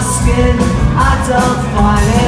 skin. I don't find it